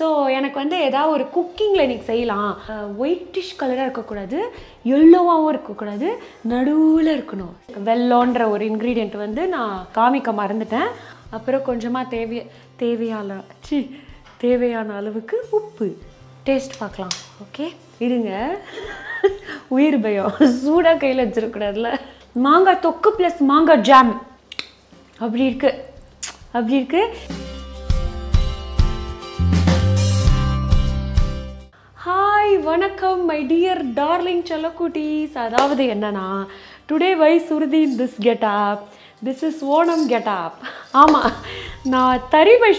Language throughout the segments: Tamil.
ஸோ எனக்கு வந்து ஏதாவது ஒரு குக்கிங்கில் இன்றைக்கி செய்யலாம். ஒயிட்டிஷ் கலராக இருக்கக்கூடாது எல்லோவாகவும் இருக்கக்கூடாது நடுவில் இருக்கணும். வெள்ளோன்ற ஒரு இன்க்ரீடியண்ட் வந்து நான் காமிக்க மறந்துட்டேன். அப்புறம் கொஞ்சமாக தேவைய தேவையான சி தேவையான அளவுக்கு உப்பு. டேஸ்ட் பார்க்கலாம். ஓகே இருங்க. உயிர் பயம். சூடாக கையில் வச்சிருக்கூடாதுல மாங்காய் தொக்கு ப்ளஸ் மாங்காய் ஜாம் அப்படி இருக்குது அப்படி இருக்குது வணக்கம் மை டியர் டார்லிங் செல்லக்குட்டீஸ். அதாவது என்னன்னா today why Sruthi this getup this is Onam getup ஆமாம் நான் தரி பை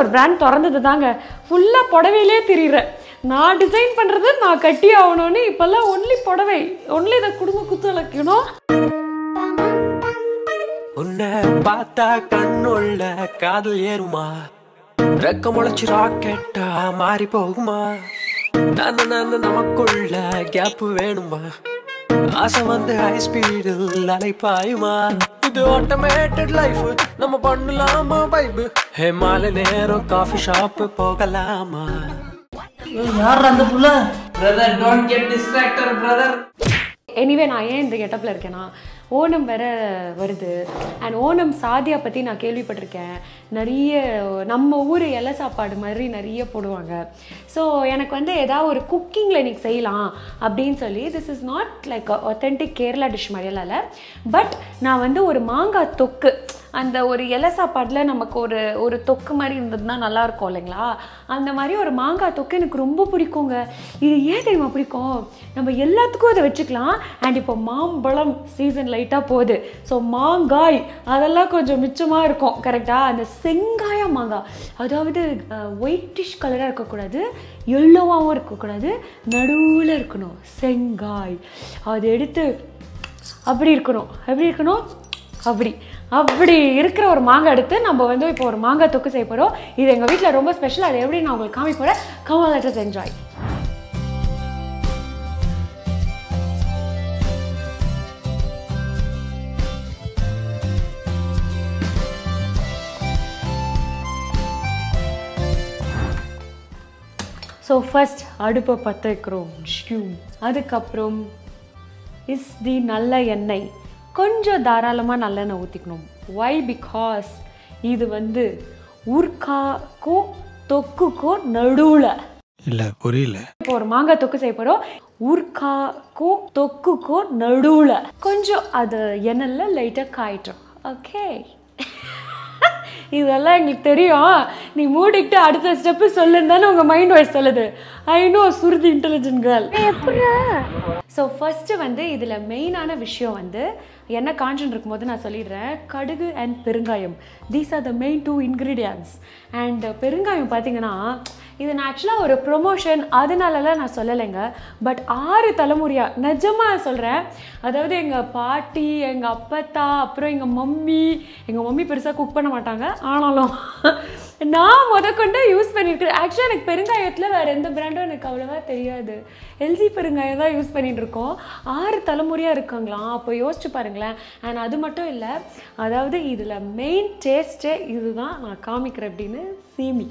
ஒரு பிராண்ட் திறந்தது தாங்க. ஃபுல்லாக புடவையிலே திரிகிறேன் நான் டிசைன் பண்ணுறது நான் கட்டி ஆகணும்னு இப்போல்லாம் ஒன்லி புடவை ஒன்லி இதை குடும்ப குத்துழைக்கணும் உன்னை பார்த்தா கண்ணுள்ள காதல் ஏறுமா? ரெக்க முளைச்சு ராக்கெட்டா மாறி போகுமா? நான் நான் நமக்குள்ள கேப் வேணுமா? ஆசை வந்து ஹை ஸ்பீடில் அலைப்பாயுமா? இது ஆட்டோமேட்டட் லைஃப் நம்ம பண்ணலாமா பைபு ஹே மாலை நேரம் காஃபி ஷாப் போகலாமா? யார் அந்த புள்ள? Brother don't get distracted brother anyway நான் ஏன் இந்த கெட்டப்பில் இருக்கேன்னா ஓணம் வேற வருது. அண்ட் ஓணம் சாதியா பற்றி நான் கேள்விப்பட்டிருக்கேன். நிறைய நம்ம ஊர் இலை சாப்பாடு மாதிரி நிறைய போடுவாங்க. ஸோ எனக்கு வந்து ஏதாவது ஒரு குக்கிங்கில் இன்னைக்கு செய்யலாம் அப்படின்னு சொல்லி this is not like authentic Kerala dish மாதிரியெல்லாம் இல்லை. பட் நான் வந்து ஒரு மாங்காய் தொக்கு அந்த ஒரு இலை சாப்பாட்டில் நமக்கு ஒரு ஒரு தொக்கு மாதிரி இருந்ததுன்னா நல்லாயிருக்கும் இல்லைங்களா? அந்த மாதிரி ஒரு மாங்காய் தொக்கு எனக்கு ரொம்ப பிடிக்குங்க. இது ஏன் தெரியுமா பிடிக்கும்? நம்ம எல்லாத்துக்கும் அதை வச்சுக்கலாம். அண்ட் இப்போ மாம்பழம் சீசன் லைட்டாக போகுது. ஸோ மாங்காய் அதெல்லாம் கொஞ்சம் மிச்சமாக இருக்கும். கரெக்டாக அந்த செங்காய மாங்காய். அதாவது ஒயிட்டிஷ் கலராக இருக்கக்கூடாது. எல்லோவாகவும் இருக்கக்கூடாது. நடுவில் இருக்கணும். செங்காய். அதை எடுத்து அப்படி இருக்கணும். எப்படி இருக்கணும்? அப்படி. அப்படி இருக்கிற ஒரு மாங்காய் எடுத்து நம்ம வந்து இப்போ ஒரு மாங்காய் தொக்கு செய்ய போகிறோம் இது எங்கள் வீட்டில் ரொம்ப ஸ்பெஷல் அது எப்படி நான் உங்களுக்கு காமி போகிறேன் கமா லெட்டர்ஸ் என்ஜாய் ஸோ ஃபர்ஸ்ட் அடுப்பை பற்ற வைக்கிறோம் அதுக்கப்புறம் இஸ் தி நல்ல எண்ணெய். கொஞ்சம் தாராளமாக நல்லெண்ணெய் ஊற்றிக்கணும் ஒய் பிகாஸ் இது வந்து ஊர்க்காக்கோ தொக்குக்கோ நடுவில். இல்ல புரியல. இப்போ ஒரு மாங்காய் தொக்கு செய்ய போகிறோம் ஊர்க்காக்கோ தொக்குக்கோ நடுவில். கொஞ்சம் அது எண்ணெயில் லைட்டாக காயிட்டோம் ஓகே இதெல்லாம் எங்களுக்கு தெரியும். நீ மூடிக்கிட்டு அடுத்த ஸ்டெப்பு சொல்லுன்னு உங்கள் மைண்ட் வாய்ஸ் சொல்லுது. I know Sruthi intelligent girl so first வந்து இதில் மெயினான விஷயம் வந்து என்ன கான்சென்ட் இருக்கும்போது நான் சொல்லிடுறேன். கடுகு அண்ட் பெருங்காயம். These are the main two ingredients and பெருங்காயம் பார்த்தீங்கன்னா இது நான் ஆக்சுவலாக ஒரு ப்ரொமோஷன் அதனாலலாம் நான் சொல்லலைங்க. பட் ஆறு தலைமுறையாக நிஜமாக சொல்கிறேன் அதாவது எங்கள் பாட்டி எங்கள் அப்பத்தா அப்புறம் எங்கள் மம்மி எங்கள் மம்மி பெருசாக குக் பண்ண மாட்டாங்க. ஆனாலும் நான் முதற்கொண்டு யூஸ் பண்ணிட்டு ஆக்சுவலாக எனக்கு பெருங்காயத்தில் வேறு எந்த பிராண்டும் எனக்கு அவ்வளோவா தெரியாது. எல்ஜி பெருங்காயம் தான் யூஸ் பண்ணிகிட்டு இருக்கோம். ஆறு தலைமுறையாக இருக்காங்களாம் அப்போ யோசிச்சு பாருங்களேன். அண்ட் அது மட்டும் இல்லை அதாவது இதில் மெயின் டேஸ்ட்டே இதுதான் நான் காமிக்கிறேன் அப்படின்னு சீமி.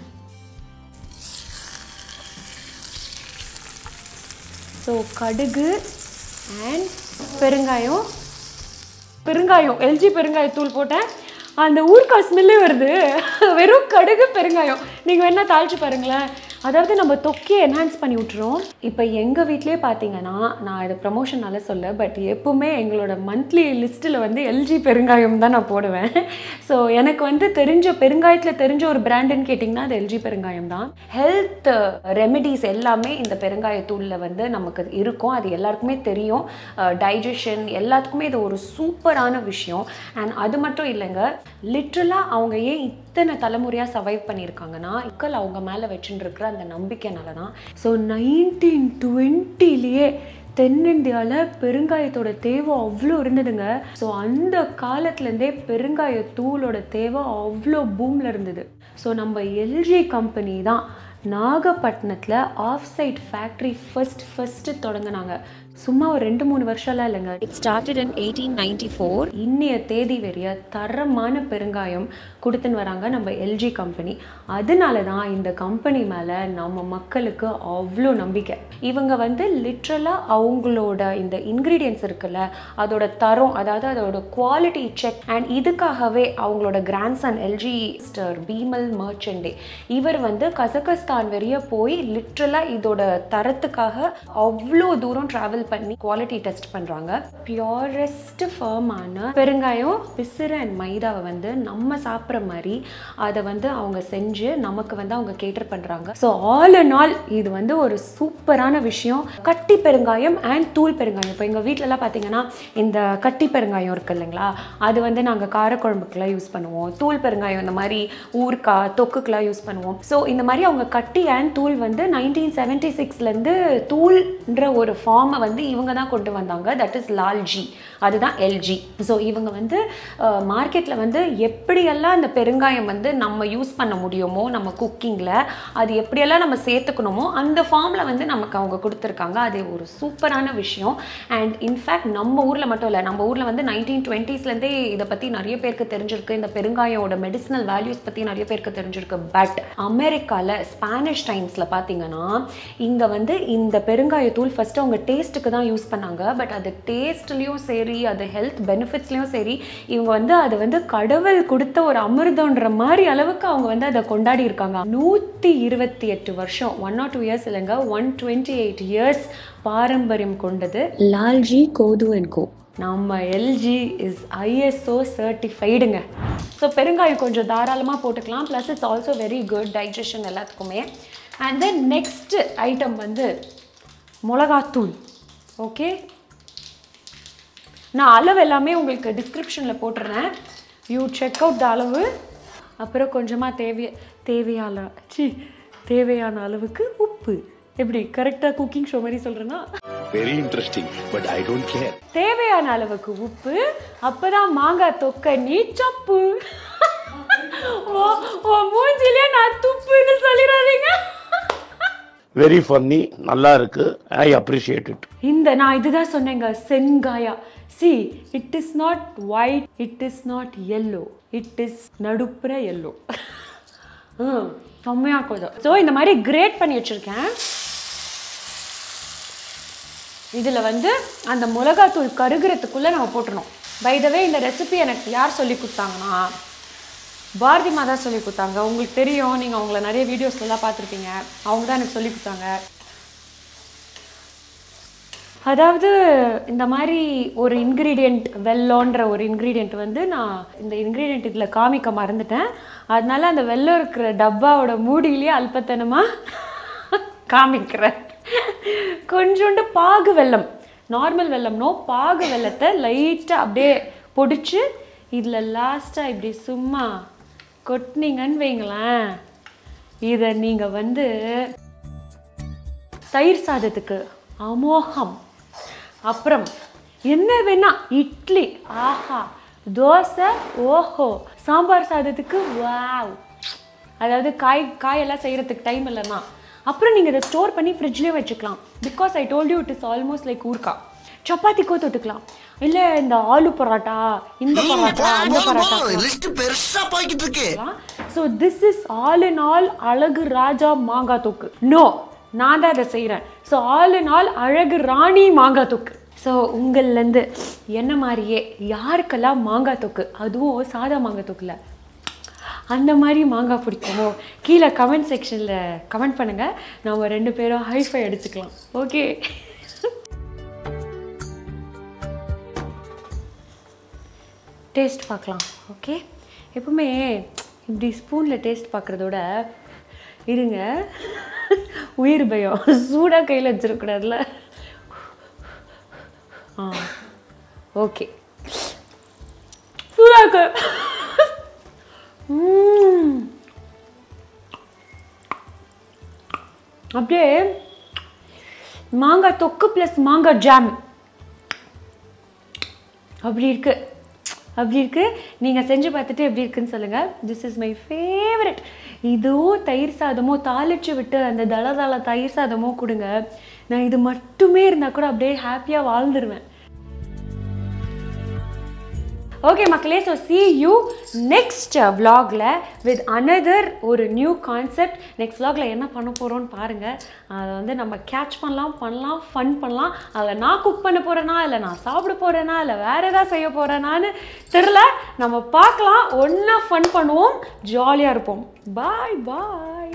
ஸோ கடுகு அண்ட் பெருங்காயம். பெருங்காயம் எல்ஜி பெருங்காயத்தூள் போட்டேன். அந்த ஊருக்கா ஸ்மெல்லே வருது. வெறும் கடுகு பெருங்காயம். நீங்கள் வேணால் தாளிச்சு பாருங்களேன். அதாவது நம்ம தொக்கியை என்ஹான்ஸ் பண்ணி விட்டுறோம். இப்போ எங்கள் வீட்லேயே பார்த்தீங்கன்னா நான் இது ப்ரமோஷனால சொல்ல பட் எப்பவுமே எங்களோட மந்த்லி லிஸ்ட்டில் வந்து எல்ஜி பெருங்காயம் தான் நான் போடுவேன். ஸோ எனக்கு வந்து தெரிஞ்ச பெருங்காயத்தில் தெரிஞ்ச ஒரு பிராண்டுன்னு கேட்டிங்கன்னா அது எல்ஜி பெருங்காயம் தான். ஹெல்த் ரெமெடிஸ் எல்லாமே இந்த பெருங்காயத்தூளில் வந்து நமக்கு இருக்கும். அது எல்லாருக்குமே தெரியும். டைஜஷன் எல்லாத்துக்குமே இது ஒரு சூப்பரான விஷயம். அண்ட் அது மட்டும் இல்லைங்க லிட்ரலாக அவங்க ஏன் இத்தனை தலைமுறையாக சர்வைவ் பண்ணியிருக்காங்கன்னா மக்கள் அவங்க மேலே வச்சுட்டு இருக்கிற அந்த நம்பிக்கைனால தான் ஸோ நைன்டீன் டுவெண்ட்டிலேயே தென்னிந்தியாவில் பெருங்காயத்தோட தேவை அவ்வளோ இருந்ததுங்க. ஸோ அந்த காலத்துலேருந்தே பெருங்காய தூளோட தேவை அவ்வளோ பூமில் இருந்தது. ஸோ நம்ம எல்ஜி கம்பெனி தான் நாகப்பட்டினத்தில் off site factory first first தொடங்கினாங்க. சும்மா ஒரு ரெண்டு மூணு வருஷம்லாம் இல்லைங்க. It started in eighteen ninety four இன்னைய தேதி வரைய தரமான பெருங்காயம் கொடுத்துன்னு வராங்க நம்ம எல்ஜி கம்பெனி அதனால தான் இந்த கம்பெனி மேலே நம்ம மக்களுக்கு அவ்வளோ நம்பிக்கை. இவங்க வந்து லிட்ரலாக அவங்களோட இந்த இன்க்ரீடியன்ஸ் இருக்குல்ல அதோட தரம் அதாவது அதோட குவாலிட்டி செக் அண்ட் இதுக்காகவே அவங்களோட கிராண்ட்சன் எல்ஜி ஸ்டர் பீமல் மர்ச்சண்டே இவர் வந்து கசகஸ்தான் வரைய போய் லிட்ரலாக இதோட தரத்துக்காக அவ்வளோ தூரம் ட்ராவல் பண்ணி குவாலிட்டி டெஸ்ட் பண்ணுறாங்க பியூரஸ்ட் ஃபர்மான பெருங்காயம் பிசுறு அண்ட் மைதாவை வந்து நம்ம சாப்பிட்ற மாதிரி அதை வந்து அவங்க செஞ்சு நமக்கு வந்து அவங்க கேட்டர் பண்ணுறாங்க ஸோ ஆல் அண்ட் ஆல் இது வந்து ஒரு சூப்பரான விஷயம். கட்டி பெருங்காயம் அண்ட் தூள் பெருங்காயம். இப்போ எங்கள் வீட்டிலலாம் பார்த்தீங்கன்னா இந்த கட்டி பெருங்காயம் இருக்கு இல்லைங்களா? அது வந்து நாங்கள் காரக்குழம்புக்கெல்லாம் யூஸ் பண்ணுவோம். தூள் பெருங்காயம் இந்த மாதிரி ஊறுக்காய் தொக்குக்கெல்லாம் யூஸ் பண்ணுவோம். ஸோ இந்த மாதிரி அவங்க கட்டி அண்ட் தூள் வந்து நைன்டீன் செவன்ட்டி சிக்ஸ்லேருந்து தூள்ன்ற ஒரு ஃபார்மை வந்து இவங்க தான் கொண்டு வந்தாங்க தட் இஸ் லால்ஜி அதுதான் எல்ஜி ஸோ இவங்க வந்து மார்க்கெட்டில் வந்து எப்படியெல்லாம் இந்த பெருங்காயம் வந்து நம்ம யூஸ் பண்ண முடியுமோ நம்ம குக்கிங்கில் அது எப்படியெல்லாம் நம்ம சேர்த்துக்கணுமோ அந்த ஃபார்மில் வந்து நமக்கு அவங்க கொடுத்துருக்காங்க. அது ஒரு சூப்பரான விஷயம். அண்ட் இன்ஃபேக்ட் நம்ம ஊரில் மட்டும் இல்லை நம்ம ஊரில் வந்து நைன்டீன் டுவெண்ட்டீஸ்லேருந்தே இதை பற்றி நிறைய பேருக்கு தெரிஞ்சிருக்கு. இந்த பெருங்காயோட மெடிசினல் வேல்யூஸ் பற்றி நிறைய பேருக்கு தெரிஞ்சிருக்கு. பட் அமெரிக்காவில் ஸ்பானிஷ் டைம்ஸில் பார்த்தீங்கன்னா இங்கே வந்து இந்த பெருங்காயத்தூள் ஃபஸ்ட்டு அவங்க டேஸ்ட்டு டேஸ்ட்டுக்கு தான் யூஸ் பண்ணாங்க. பட் அது டேஸ்ட்லேயும் சரி அது ஹெல்த் பெனிஃபிட்ஸ்லேயும் சரி இவங்க வந்து அதை வந்து கடவுள் கொடுத்த ஒரு அமிர்தன்ற மாதிரி அளவுக்கு அவங்க வந்து அதை கொண்டாடி இருக்காங்க. நூற்றி இருபத்தி எட்டு வருஷம் ஒன் நாட் டூ இயர்ஸ் இல்லைங்க ஒன் டுவெண்ட்டி எயிட் இயர்ஸ் பாரம்பரியம் கொண்டது. Lalji Godhu and co. நம்ம எல்ஜி இஸ் ஐஎஸ்ஓ சர்டிஃபைடுங்க ஸோ பெருங்காயம் கொஞ்சம் தாராளமாக போட்டுக்கலாம். Plus it's also very good digestion எல்லாத்துக்குமே. அண்ட் தென் நெக்ஸ்ட் ஐட்டம் வந்து மிளகாத்தூள். ஓகே நான் அளவு எல்லாமே உங்களுக்கு டிஸ்கிரிப்ஷனில் போட்டுறேன். யூ செக் அவுட் த அளவு. அப்புறம் கொஞ்சமாக தேவைய தேவையான சி தேவையான அளவுக்கு உப்பு. எப்படி? கரெக்டாக குக்கிங் ஷோ மாதிரி சொல்கிறேன்னா Very interesting, but I don't care. தேவையான அளவுக்கு உப்பு அப்பதான் மாங்காய் தொக்க நீ சப்பு ஓ ஓ மூஞ்சிலே நான் துப்புன்னு சொல்லிடாதீங்க. வெரி ஃபன்னி நல்லா இருக்கு. ஐ அப்ரிஷியேட் இட் இந்த நான் இதுதான் சொன்னேங்க செங்காயா. See it is not white it is not yellow it is நடுப்புற எல்லோ ம் செம்மையாக இருக்கும் ஸோ இந்த மாதிரி கிரேட் பண்ணி வச்சுருக்கேன். இதில் வந்து அந்த மிளகாத்தூள் கருகிறதுக்குள்ளே நம்ம போட்டுறணும் பைதவே இந்த ரெசிபி எனக்கு யார் சொல்லி கொடுத்தாங்கன்னா பாரதி மாதா சொல்லி கொடுத்தாங்க. உங்களுக்கு தெரியும் நீங்கள் அவங்கள நிறைய வீடியோஸ்லாம் பார்த்துருப்பீங்க. அவங்க தான் எனக்கு சொல்லி கொடுத்தாங்க. அதாவது இந்த மாதிரி ஒரு இன்க்ரீடியண்ட் வெல்லோன்ற ஒரு இன்க்ரீடியண்ட் வந்து நான் இந்த இன்க்ரீடியண்ட் இதில் காமிக்க மறந்துட்டேன். அதனால அந்த வெள்ளம் இருக்கிற டப்பாவோட மூடியிலேயே அல்பத்தனமாக காமிக்கிறேன். கொஞ்சோண்டு பாகு வெல்லம் நார்மல் வெள்ளம்னோ பாகு வெள்ளத்தை லைட்டாக அப்படியே பொடிச்சு இதில் லாஸ்ட்டாக இப்படி சும்மா கொட்டினீங்கன்னு வைங்களேன். இதை நீங்கள் வந்து தயிர் சாதத்துக்கு அமோகம் அப்புறம் என்ன வேணா இட்லி ஆஹா தோசை ஓஹோ சாம்பார் சாதத்துக்கு வாவ். அதாவது காய் காயெல்லாம் செய்கிறதுக்கு டைம் இல்லைன்னா. அப்புறம் நீங்கள் இதை ஸ்டோர் பண்ணி ஃப்ரிட்ஜ்லேயே வச்சுக்கலாம். Because I told you it is almost like ஊர்க்கா சப்பாத்திக்கோ தொட்டுக்கலாம். இல்லை இந்த ஆலு பரோட்டா இந்த பரோட்டா அந்த பரோட்டா லிஸ்ட் பெருசா போய்கிட்டு இருக்கு. So this is all in all அழகு ராஜா மாங்காய் தொக்கு. நோ நான் தான் அதை செய்கிறேன் ஸோ ஆல் இன் ஆல் அழகு ராணி மாங்காய் தொக்கு. ஸோ உங்கள்லேருந்து என்ன மாதிரியே யாருக்கெல்லாம் மாங்காய் தொக்கு? அதுவும் சாதா மாங்காய் தொக்குல. அந்த மாதிரி மாங்காய் பிடிக்குமோ? கீழே கமெண்ட் செக்ஷனில் கமெண்ட் பண்ணுங்கள் நம்ம ரெண்டு பேரும் ஹைஃபை அடிச்சுக்கலாம் ஓகே டேஸ்ட் பார்க்கலாம் ஓகே எப்பவுமே இப்படி ஸ்பூனில் டேஸ்ட் பார்க்குறதோட இருங்க. உயிர் பயம். சூடாக கையில் வச்சிருக்கூடாதுல்ல ஆ ஓகே சூடாக அப்படியே மாங்காய் தொக்கு ப்ளஸ் மாங்காய் ஜாம் அப்படி இருக்குது அப்படி இருக்குது நீங்கள் செஞ்சு பார்த்துட்டு எப்படி இருக்குன்னு சொல்லுங்கள் திஸ் இஸ் மை ஃபேவரட் இதுவும் தயிர் சாதமோ தாளிச்சு விட்டு அந்த தள தள தயிர் சாதமோ கொடுங்க. நான் இது மட்டுமே இருந்தால் கூட அப்படியே ஹாப்பியாக வாழ்ந்துருவேன். ஓகே மக்களே ஸோ சி யூ நெக்ஸ்ட் vlogல வித் அனதர் ஒரு நியூ கான்செப்ட் நெக்ஸ்ட் vlogல என்ன பண்ண போகிறோம்னு பாருங்கள் அதை வந்து நம்ம கேட்ச் பண்ணலாம் பண்ணலாம் ஃபன் பண்ணலாம். அதில் நான் குக் பண்ண போகிறேனா இல்லை நான் சாப்பிட போகிறேனா இல்லை வேறு எதாவது செய்ய போகிறேனான்னு தெரில நம்ம பார்க்கலாம் ஒன்றா ஃபன் பண்ணுவோம் ஜாலியாக இருப்போம். பாய் பாய்